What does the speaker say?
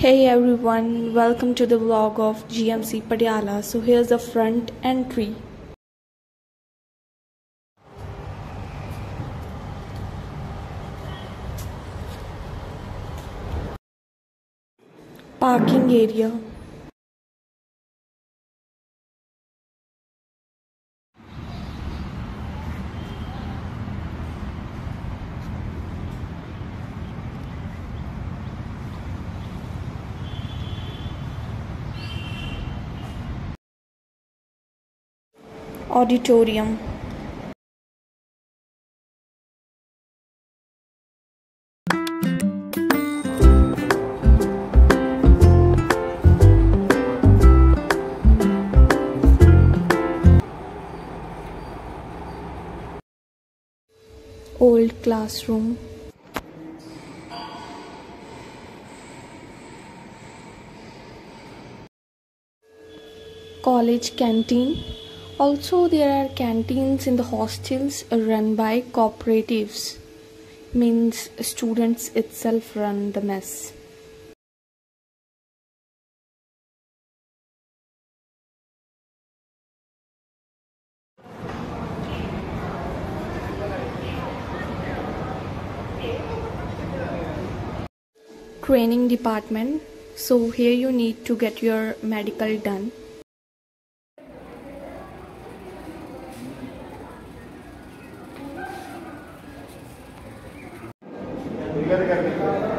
Hey everyone, welcome to the vlog of GMC Patiala. So here's the front entry. Parking area. Auditorium. Old classroom. College canteen. Also, there are canteens in the hostels run by cooperatives. Means students itself run the mess. Training department. So here you need to get your medical done. Edgar Rico.